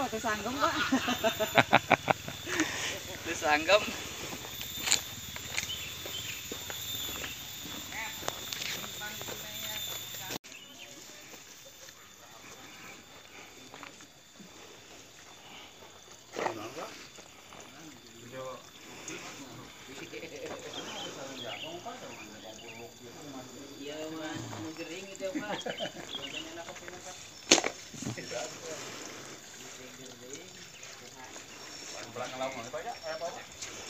Aduh, tuh sanggem, Pak. tuh sanggem. Iya, Mas. Anu gering itu, banyak, banyak.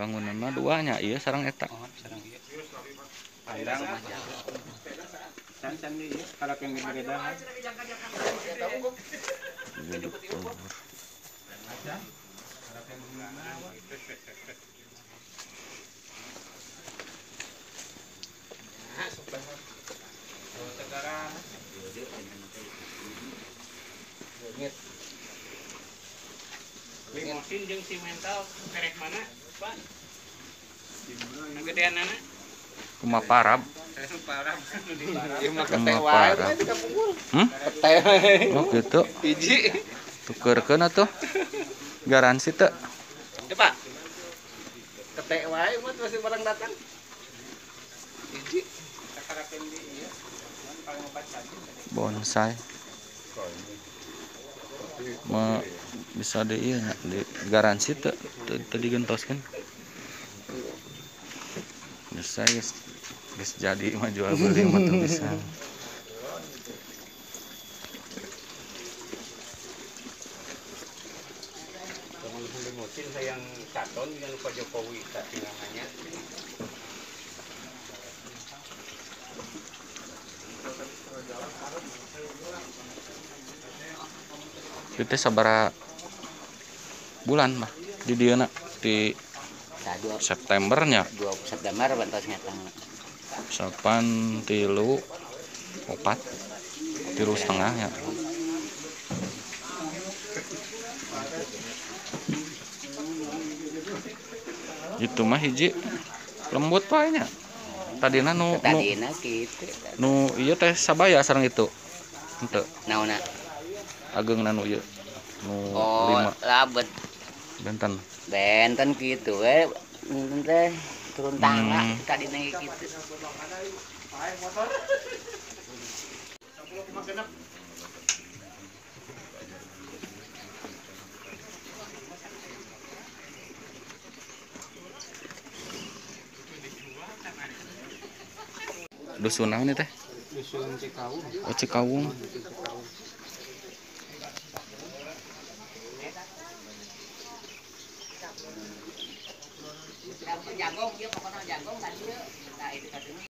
bangunan mah duanya iya sarang eta. Pandang. San san ni ya, kalau yang berbeda. Limosin jeung si mental kerek mana, Pak? Yang gedean mana? Rumah parab. Wae parab. Hmm? Oh gitu. Hiji. Tukerkeun atuh. Garansi teu. Ya, Pak. Kete wae mah masih barang datang. Hiji. Bonsai. Ma bisa di iya di garansi teu teu teu digentoskeun. Bisa geus geus jadi mah jual beli mah teu bisa. Tak. Itu sabara bulan mah di dieu na di Nah, dua, Septembernya. dua September sapan tilu opat tilu setengah ya. Itu mah hiji lembut paenya tadina nu nu Tadina gitu. nu iya teh sabaya sareng itu. Ente. Naona. Ageng nu ieu nu Oh, lima labet. benten Benten gitu we. Enten teh turun tangga Hmm. tadina gitu. dusun naon nih teh Dusun Cikawung. oh Cikawung Jagung, dia pokoknya jagung tadi. Nah, itu katanya.